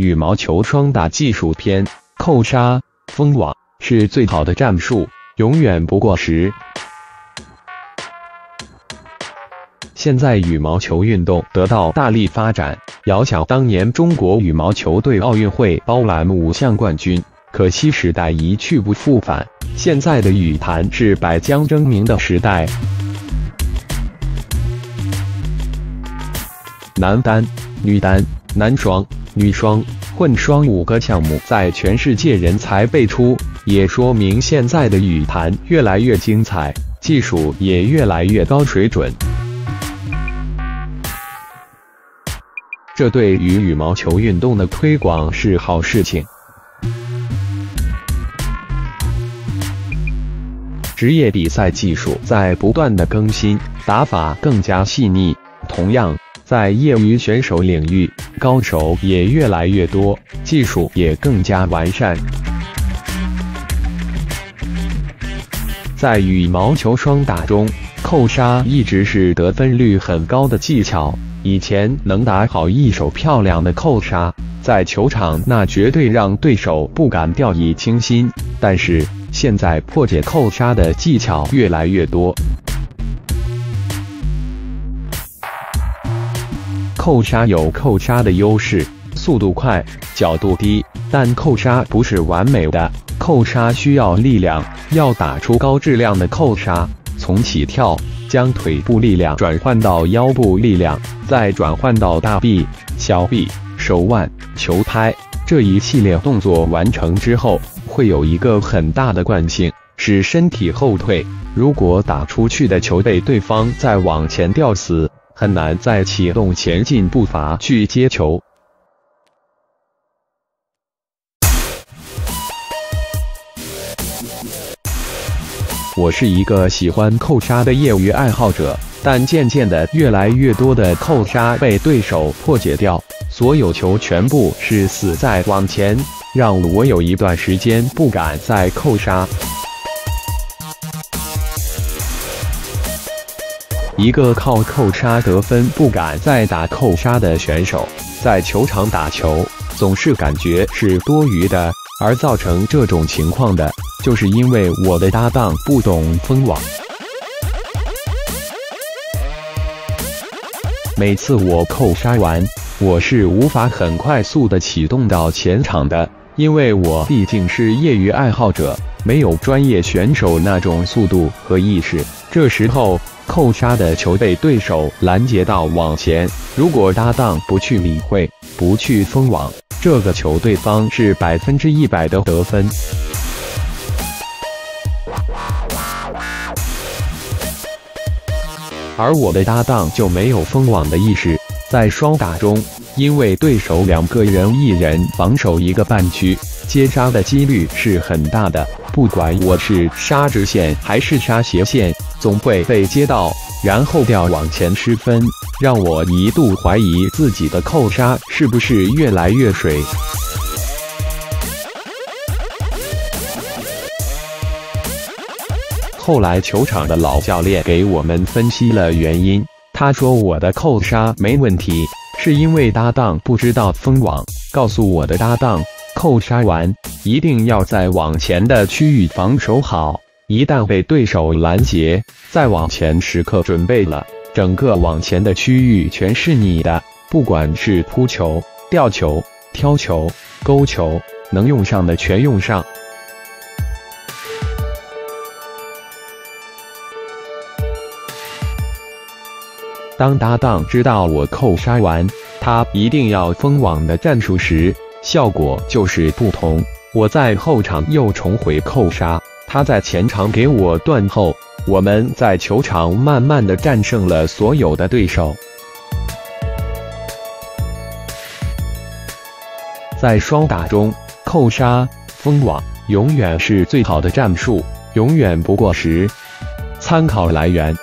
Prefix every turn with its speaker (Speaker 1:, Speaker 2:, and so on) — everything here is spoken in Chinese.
Speaker 1: 羽毛球双打技术篇，扣杀、封网是最好的战术，永远不过时。现在羽毛球运动得到大力发展，遥想当年中国羽毛球队奥运会包揽五项冠军，可惜时代一去不复返。现在的羽坛是百将争鸣的时代，男单、女单、男双。女双、混双五个项目在全世界人才辈出，也说明现在的羽坛越来越精彩，技术也越来越高水准。这对于羽毛球运动的推广是好事情。职业比赛技术在不断的更新，打法更加细腻。同样。在业余选手领域，高手也越来越多，技术也更加完善。在羽毛球双打中，扣杀一直是得分率很高的技巧。以前能打好一手漂亮的扣杀，在球场那绝对让对手不敢掉以轻心。但是现在破解扣杀的技巧越来越多。扣杀有扣杀的优势，速度快，角度低，但扣杀不是完美的，扣杀需要力量，要打出高质量的扣杀，从起跳将腿部力量转换到腰部力量，再转换到大臂、小臂、手腕、球拍，这一系列动作完成之后，会有一个很大的惯性，使身体后退。如果打出去的球被对方再往前吊死。很难再启动前进步伐去接球。我是一个喜欢扣杀的业余爱好者，但渐渐的，越来越多的扣杀被对手破解掉，所有球全部是死在网前，让我有一段时间不敢再扣杀。一个靠扣杀得分不敢再打扣杀的选手，在球场打球总是感觉是多余的，而造成这种情况的，就是因为我的搭档不懂封网。每次我扣杀完，我是无法很快速的启动到前场的，因为我毕竟是业余爱好者，没有专业选手那种速度和意识。这时候。扣杀的球被对手拦截到网前，如果搭档不去理会，不去封网，这个球对方是百分之一百的得分。而我的搭档就没有封网的意识，在双打中，因为对手两个人一人防守一个半区，接杀的几率是很大的。不管我是杀直线还是杀斜线。总会被接到，然后掉往前失分，让我一度怀疑自己的扣杀是不是越来越水。后来球场的老教练给我们分析了原因，他说我的扣杀没问题，是因为搭档不知道封网，告诉我的搭档扣杀完一定要在网前的区域防守好。一旦被对手拦截，再往前时刻准备了，整个往前的区域全是你的，不管是扑球、吊球、挑球、勾球，能用上的全用上。当搭档知道我扣杀完，他一定要封网的战术时，效果就是不同。我在后场又重回扣杀。他在前场给我断后，我们在球场慢慢的战胜了所有的对手。在双打中，扣杀、封网永远是最好的战术，永远不过时。参考来源。